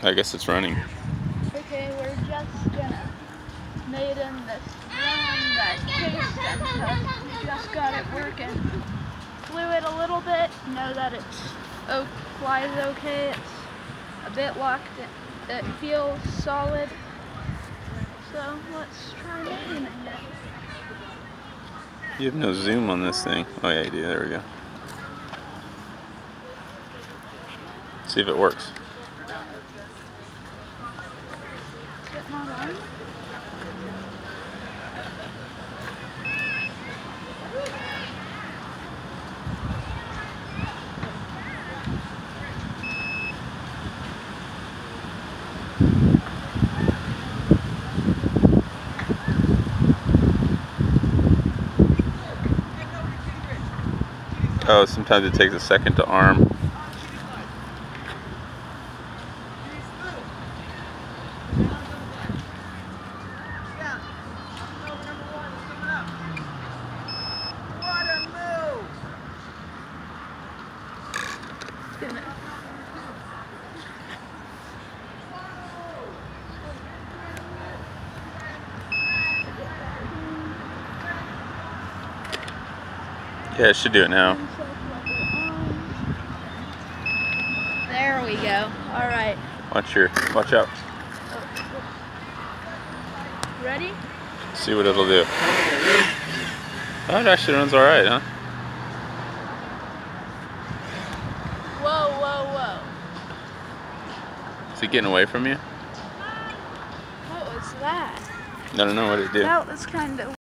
I guess it's running. Okay, we're just gonna maiden this run that Chase just got it working. Flew it a little bit, know that it's oh, flies okay. It's a bit locked. It, it feels solid. So let's try maintaining it. You have no zoom on this thing. Oh yeah, you do. There we go. See if it works. Is it not on? Oh, sometimes it takes a second to arm. Gonna Yeah, it should do it now. There we go. All right. Watch your, watch out. Ready? See what it'll do. Oh, it actually runs all right, huh? Is it getting away from you? What was that? I don't know what it did. That was kind of